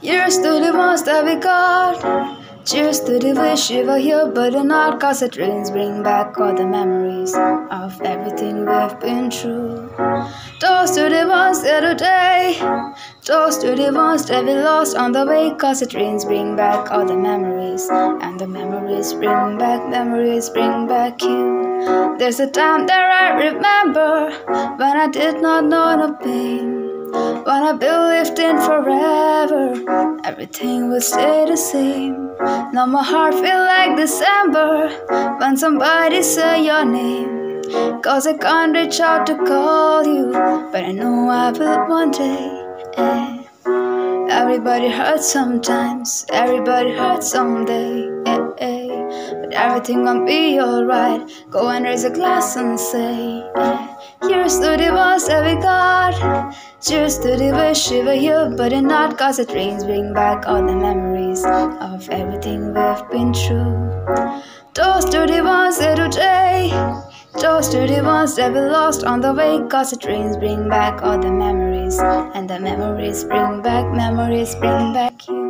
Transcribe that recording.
Cheers to the ones that we got. Cheers to the wish you were here, but you're not. Cause the dreams bring back all the memories of everything we've been through. Toast to the ones that today. Toast to the ones that we lost on the way. Cause the dreams bring back all the memories. And the memories bring back, memories bring back you. There's a time that I remember when I did not know the pain. I believed in forever, everything will stay the same. Now my heart feel like December when somebody say your name. Cause I can't reach out to call you, but I know I will one day. Eh. Everybody hurts sometimes, everybody hurts someday. Eh, everything gonna be alright. Go and raise a glass and say, eh. Here's to the ones that we got. Cheers to the wish you were here, but you're not. Cause the dreams bring back all the memories of everything we've been through. Toast to the ones that today. Toast to the ones that we lost on the way. Cause the dreams bring back all the memories. And the memories bring back, memories bring back you.